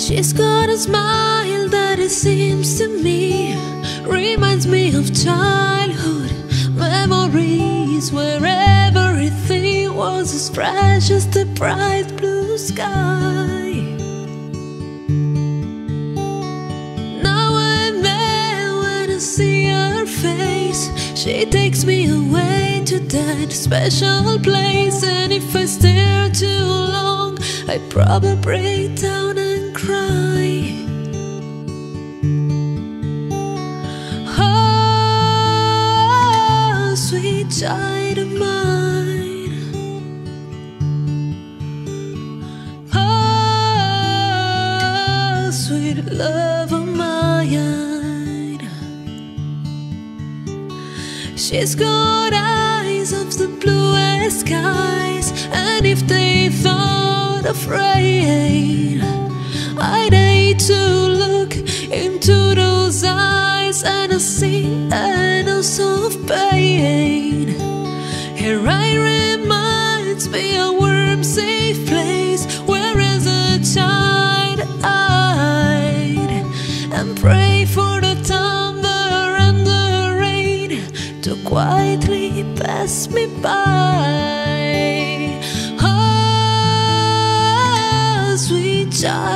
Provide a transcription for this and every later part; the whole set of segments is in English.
She's got a smile that it seems to me reminds me of childhood memories where everything was as fresh as the bright blue sky. Now and then, when I see her face, she takes me away to that special place. And if I stare too long, I'd probably break down cry. Oh, sweet child of mine. Oh, sweet love of mine. She's got eyes of the bluest skies, and if they thought of I'd hate to look into those eyes and I see an ounce of pain. Her eye reminds me a warm, safe place where as a child I'd and pray for the thunder and the rain to quietly pass me by. Oh, sweet child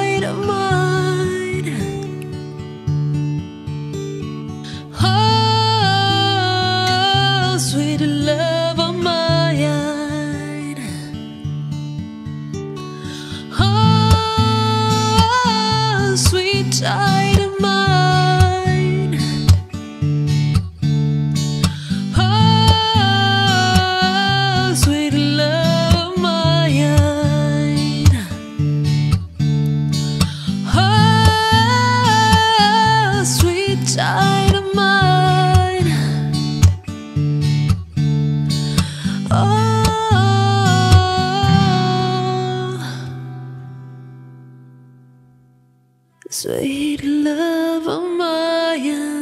sweet sweet love of mine.